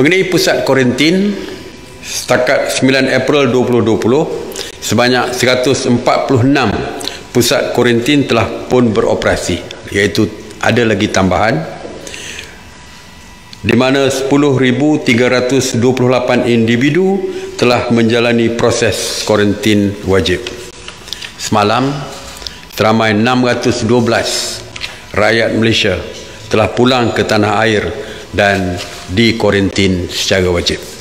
Mengenai pusat kuarantin setakat 9 April 2020 sebanyak 146 pusat kuarantin telah pun beroperasi iaitu ada lagi tambahan di mana 10,328 individu telah menjalani proses kuarantin wajib. Semalam, teramai 612 rakyat Malaysia telah pulang ke tanah air dan di kuarantin secara wajib.